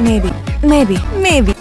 Maybe, maybe, maybe.